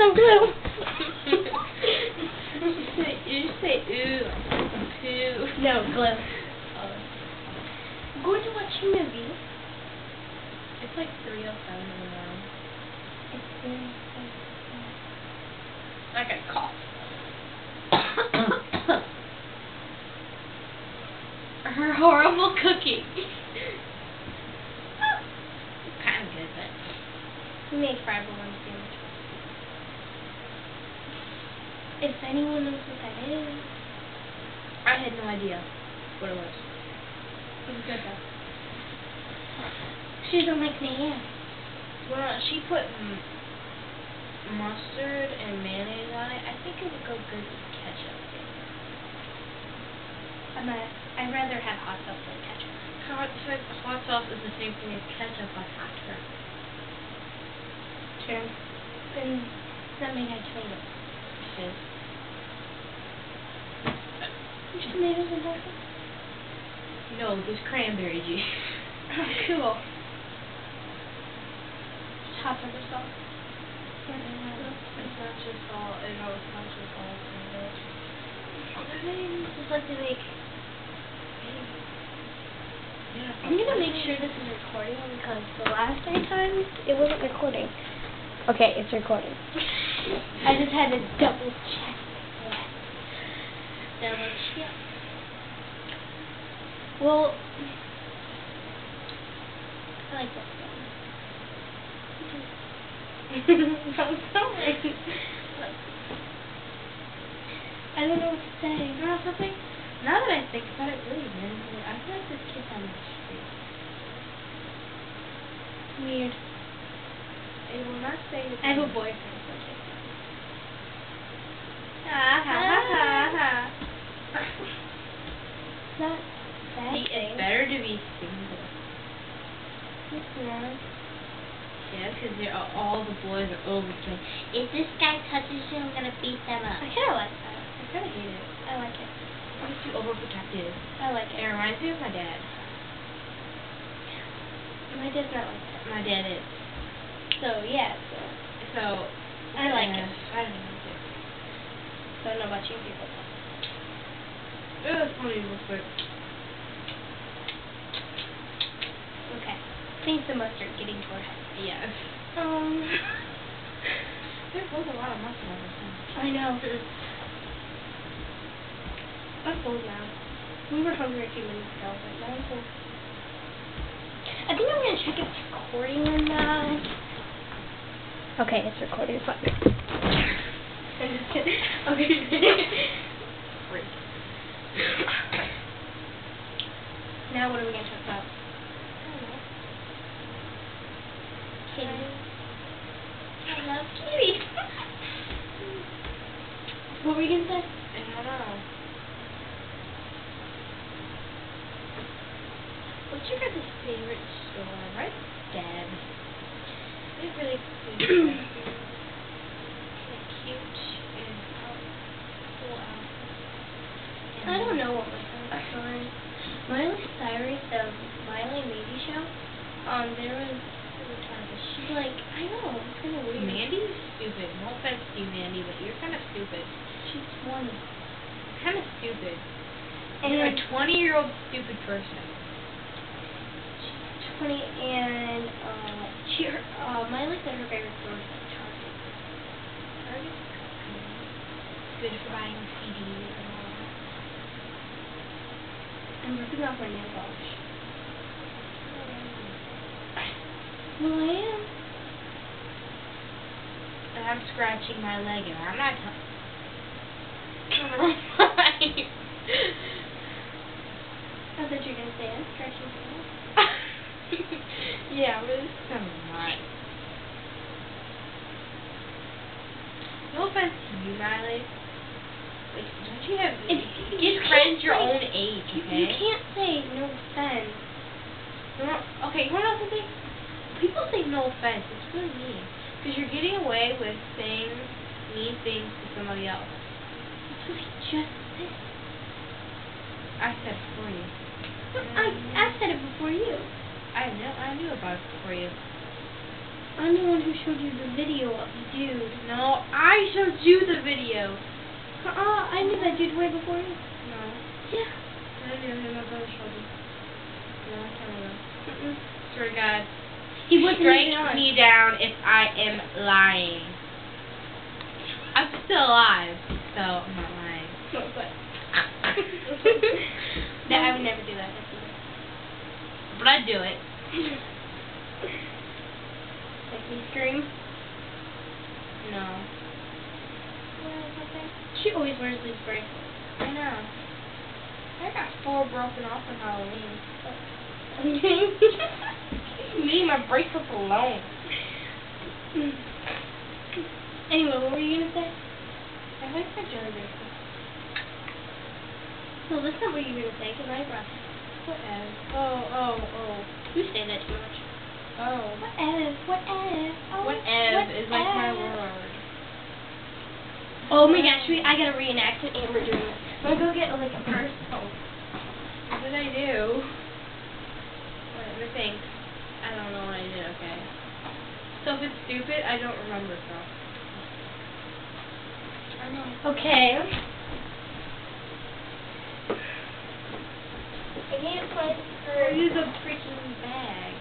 some glue. you say ooh, poo. no, glue. Oh. Going to watch a movie. It's like 3.07 in the morning. It's very I got a cough. Her horrible cooking. kind of good, but We made fried bologna sandwich. If anyone knows what that is, I had no idea what it was. it was good though. She doesn't like mayonnaise. Well, she put m- mustard and mayonnaise on it. I think it would go good with ketchup. I'm not, I'd rather have hot sauce than ketchup. Hot, hot sauce is the same thing as ketchup on hot dog. Sure. Then made out of tomatoes. Shit. There's tomatoes in that. No, there's cranberry juice. Oh, cool. Hot pepper sauce. It's not just all, it's not just all tomatoes. Just like to make. Yeah, I'm gonna make sure this is recording because the last three times it wasn't recording. Okay, it's recording. I just had to double check. Check. Well, I like that one. I'm sorry. I don't know what to say. You know something? Now that I think about it, really, man, I feel like this kid's on the street. Weird. I will not say. I have a boyfriend. so not that See, it's better to be single. It's not. Yeah, because all the boys are over saying, if this guy touches you, I'm gonna beat them up. I kind of like that. I kind of hate it. I like it. I'm too overprotective. I like It it. reminds me of my dad. My dad's not like that. My dad is. So yeah. So So. I like yeah, it. I don't know. so I don't know about you people. It was funny real quick. Okay. Thanks the mustard getting to her head. Yes. Um. There was a lot of mustard on this one. I know. I'm full now. We were hungry a few minutes ago, but now I'm full. I think I'm gonna check if it's recording or not. Okay, it's recording. I'm just kidding. Okay. Great. Now what are we gonna talk about? Kitty. I love kitty. what were you gonna say? I don't know. What's your guys' favorite store? Right, Dad. They're really cute. Cute and out, cool outfits. I don't know what my favorite store is. Miley Cyrus, the Miley Maybe show. Um, there was she's like, I know, it's kind of weird. Mandy's stupid. No offense to you, Mandy, but you're kind of stupid. She's 20. Kind of stupid. And you're a 20-year-old stupid person. She's 20 and uh, she, her, uh, Miley said her favorite store is Target. Target's good for buying CDs and all that. I'm ripping off my nail polish. Well, I am. And I'm scratching my leg, and I'm not. T- I thought you were gonna say I'm stretching my nails. yeah, but it's kind of not. No offense to you, Riley. Like, don't you have If- get you friends your own age, okay? you can't say no offense. You know- okay, you wanna know something? People say no offense. It's really mean because you're getting away with saying mean things to somebody else. It's really just this. I said it for you. I, I said it before you. I know. I knew about it before you. I'm the one who showed you the video of the dude. No, I showed you the video. Uh-uh, I knew that dude way before you. No. Yeah. I didn't know my brother showed me. No, I can't remember. Mm-mm. Swear to God. He wasn't Strike me down if I am lying. I'm still alive, so I'm not lying. No, but. Ah. no, I would never do that. But I'd do it. Make me scream. No. She always wears these bracelets. I know. I got four broken off on Halloween. Me, my bracelets alone. Hmm. anyway, what were you gonna say? I like my jelly bracelet. No, that's not what you were gonna say, because I brought it. Whatever. Oh, oh, oh. You say that too much. Oh. Whatever, whatever. Oh, Whatever is like my whatever. word. Oh my gosh, we, I gotta reenact it and we're doing. I'm gonna go get like a purse. Oh. What did I do? Me think. I don't know what I did, okay. So if it's stupid, I don't remember stuff. I know. Okay. I need to find Or use a freaking bag.